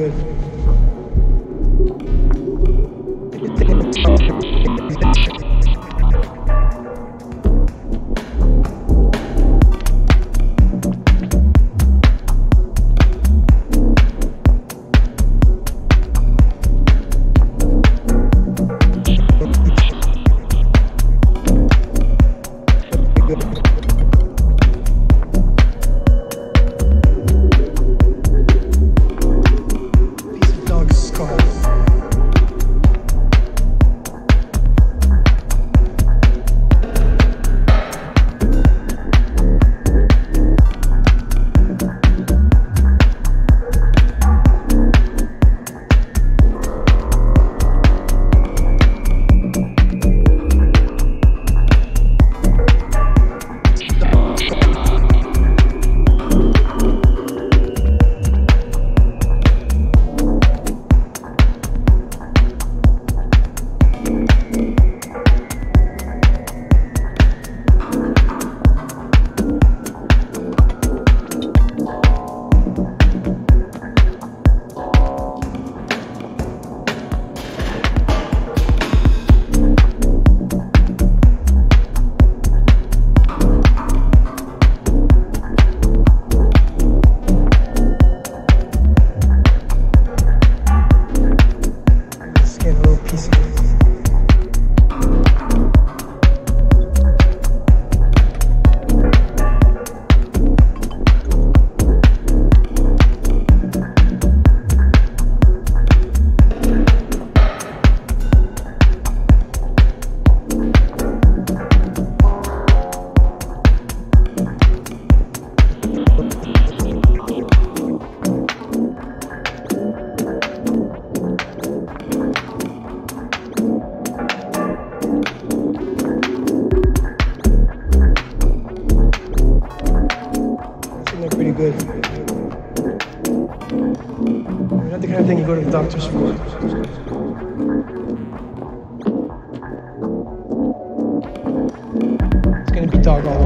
good. characters for. It's gonna be dog doggone.